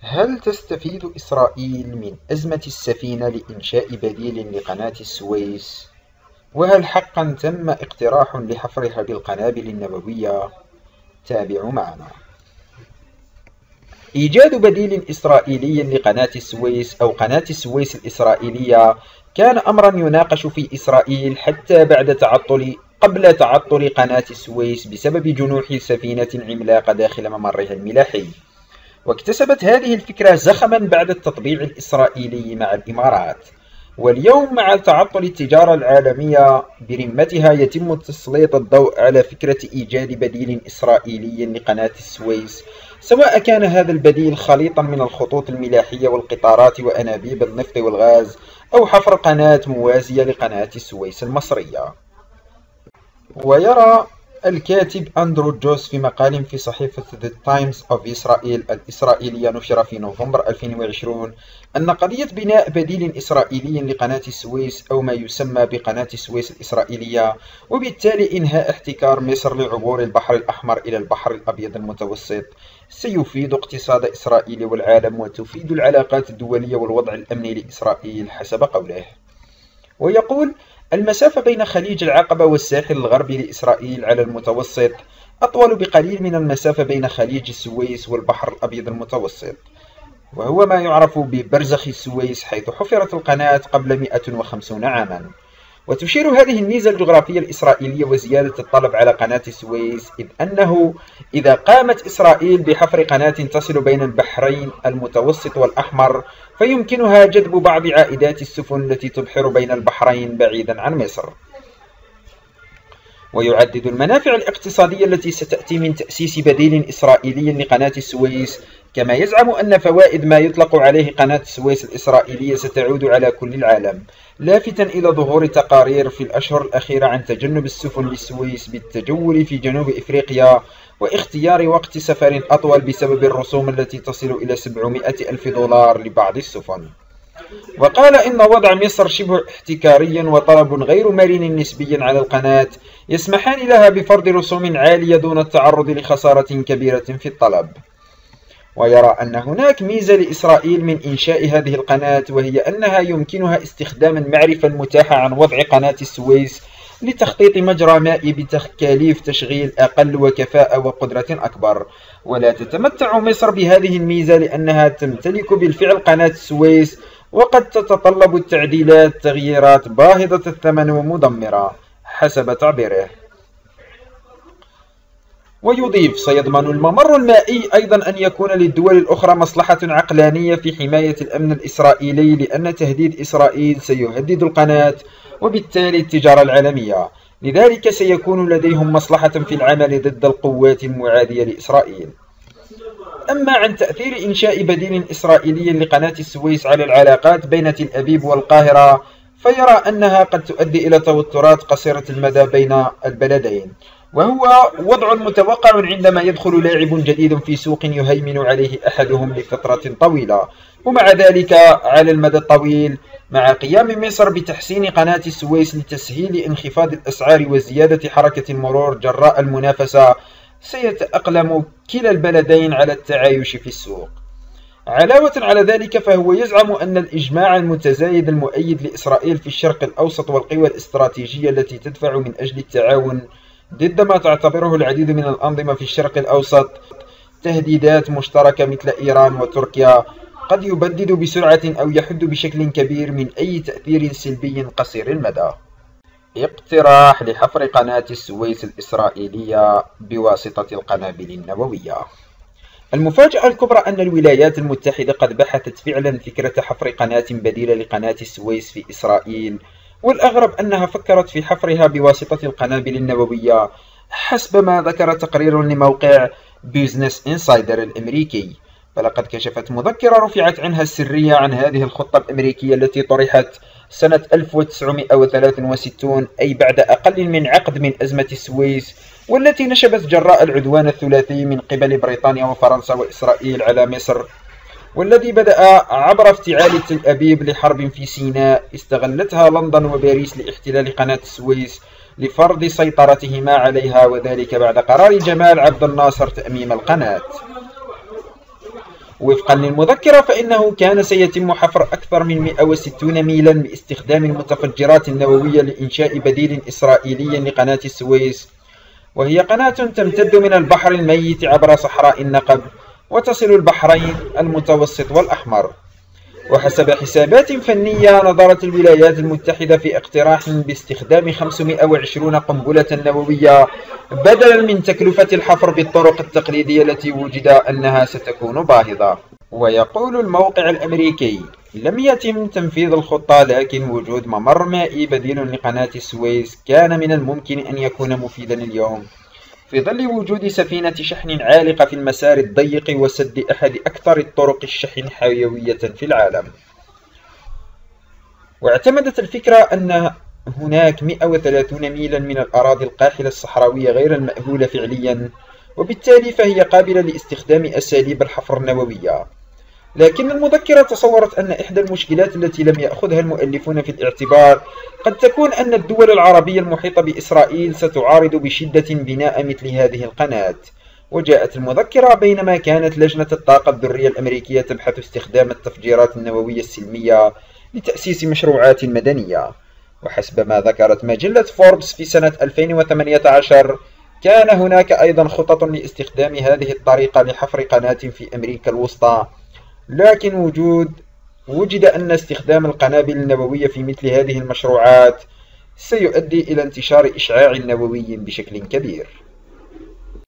هل تستفيد إسرائيل من أزمة السفينة لإنشاء بديل لقناة السويس؟ وهل حقا تم اقتراح لحفرها بالقنابل النووية؟ تابعوا معنا إيجاد بديل إسرائيلي لقناة السويس أو قناة السويس الإسرائيلية كان أمرا يناقش في إسرائيل حتى بعد تعطل قبل تعطل قناة السويس بسبب جنوح سفينة عملاقة داخل ممرها الملاحي واكتسبت هذه الفكرة زخما بعد التطبيع الإسرائيلي مع الإمارات. واليوم مع تعطل التجارة العالمية برمتها يتم تسليط الضوء على فكرة إيجاد بديل إسرائيلي لقناة السويس. سواء كان هذا البديل خليطا من الخطوط الملاحية والقطارات وأنابيب النفط والغاز أو حفر قناة موازية لقناة السويس المصرية. ويرى الكاتب أندرو جوس في مقال في صحيفة The Times of Israel الإسرائيلية نشر في نوفمبر 2020 أن قضية بناء بديل إسرائيلي لقناة السويس أو ما يسمى بقناة السويس الإسرائيلية وبالتالي إنهاء احتكار مصر لعبور البحر الأحمر إلى البحر الأبيض المتوسط. سيفيد اقتصاد إسرائيل والعالم وتفيد العلاقات الدولية والوضع الأمني لإسرائيل حسب قوله. ويقول المسافة بين خليج العقبة والساحل الغربي لإسرائيل على المتوسط أطول بقليل من المسافة بين خليج السويس والبحر الأبيض المتوسط. وهو ما يعرف ببرزخ السويس حيث حفرت القناة قبل 150 عاما. وتشير هذه الميزة الجغرافية الإسرائيلية وزيادة الطلب على قناة السويس إذ أنه إذا قامت إسرائيل بحفر قناة تصل بين البحرين المتوسط والأحمر فيمكنها جذب بعض عائدات السفن التي تبحر بين البحرين بعيدا عن مصر. ويعدد المنافع الاقتصادية التي ستأتي من تأسيس بديل إسرائيلي لقناة السويس كما يزعم أن فوائد ما يطلق عليه قناة السويس الإسرائيلية ستعود على كل العالم لافتا إلى ظهور تقارير في الأشهر الأخيرة عن تجنب السفن للسويس بالتجول في جنوب إفريقيا واختيار وقت سفر أطول بسبب الرسوم التي تصل إلى 700 ألف دولار لبعض السفن. وقال إن وضع مصر شبه احتكاري وطلب غير مرن نسبيا على القناة يسمحان لها بفرض رسوم عالية دون التعرض لخسارة كبيرة في الطلب. ويرى أن هناك ميزة لإسرائيل من إنشاء هذه القناة وهي أنها يمكنها استخدام المعرفة المتاحة عن وضع قناة السويس لتخطيط مجرى ماء بتكاليف تشغيل أقل وكفاءة وقدرة أكبر. ولا تتمتع مصر بهذه الميزة لأنها تمتلك بالفعل قناة السويس وقد تتطلب التعديلات تغييرات باهظة الثمن ومدمرة حسب تعبيره. ويضيف سيضمن الممر المائي أيضا أن يكون للدول الأخرى مصلحة عقلانية في حماية الأمن الإسرائيلي لأن تهديد إسرائيل سيهدد القناة وبالتالي التجارة العالمية. لذلك سيكون لديهم مصلحة في العمل ضد القوات المعادية لإسرائيل. أما عن تأثير إنشاء بديل إسرائيلي لقناة السويس على العلاقات بين تل أبيب والقاهرة فيرى أنها قد تؤدي إلى توترات قصيرة المدى بين البلدين. وهو وضع متوقع عندما يدخل لاعب جديد في سوق يهيمن عليه أحدهم لفترة طويلة. ومع ذلك على المدى الطويل مع قيام مصر بتحسين قناة السويس لتسهيل انخفاض الأسعار وزيادة حركة المرور جراء المنافسة سيتأقلم كلا البلدين على التعايش في السوق. علاوة على ذلك فهو يزعم أن الإجماع المتزايد المؤيد لإسرائيل في الشرق الأوسط والقوى الاستراتيجية التي تدفع من أجل التعاون ضد ما تعتبره العديد من الأنظمة في الشرق الأوسط تهديدات مشتركة مثل إيران وتركيا قد يبدد بسرعة أو يحد بشكل كبير من أي تأثير سلبي قصير المدى. اقتراح لحفر قناة السويس الإسرائيلية بواسطة القنابل النووية. المفاجأة الكبرى أن الولايات المتحدة قد بحثت فعلا فكرة حفر قناة بديلة لقناة السويس في إسرائيل والأغرب أنها فكرت في حفرها بواسطة القنابل النووية حسب ما ذكر تقرير لموقع Business Insider الأمريكي. فلقد كشفت مذكرة رفعت عنها السرية عن هذه الخطة الأمريكية التي طرحت سنة 1963 أي بعد أقل من عقد من أزمة السويس والتي نشبت جراء العدوان الثلاثي من قبل بريطانيا وفرنسا وإسرائيل على مصر والذي بدأ عبر افتعال تل أبيب لحرب في سيناء. استغلتها لندن وباريس لاحتلال قناة السويس لفرض سيطرتهما عليها وذلك بعد قرار جمال عبد الناصر تأميم القناة. وفقا للمذكرة فإنه كان سيتم حفر أكثر من 160 ميلا باستخدام المتفجرات النووية لإنشاء بديل إسرائيلي لقناة السويس وهي قناة تمتد من البحر الميت عبر صحراء النقب وتصل البحرين المتوسط والأحمر. وحسب حسابات فنية نظرت الولايات المتحدة في اقتراح باستخدام 520 قنبلة نووية بدلا من تكلفة الحفر بالطرق التقليدية التي وجد أنها ستكون باهظة. ويقول الموقع الأمريكي لم يتم تنفيذ الخطة لكن وجود ممر مائي بديل لقناة السويس كان من الممكن أن يكون مفيدا اليوم. في ظل وجود سفينة شحن عالقة في المسار الضيق وسد أحد أكثر الطرق الشحن حيوية في العالم. واعتمدت الفكرة أن هناك 130 ميلا من الأراضي القاحلة الصحراوية غير المأهولة فعليا. وبالتالي فهي قابلة لاستخدام أساليب الحفر النووية. لكن المذكرة تصورت أن إحدى المشكلات التي لم يأخذها المؤلفون في الاعتبار قد تكون أن الدول العربية المحيطة بإسرائيل ستعارض بشدة بناء مثل هذه القناة. وجاءت المذكرة بينما كانت لجنة الطاقة الذرية الأمريكية تبحث استخدام التفجيرات النووية السلمية لتأسيس مشروعات مدنية. وحسب ما ذكرت مجلة فوربس في سنة 2018 كان هناك أيضا خطط لاستخدام هذه الطريقة لحفر قناة في أمريكا الوسطى لكن وجود وجد أن استخدام القنابل النووية في مثل هذه المشروعات سيؤدي إلى انتشار إشعاع نووي بشكل كبير.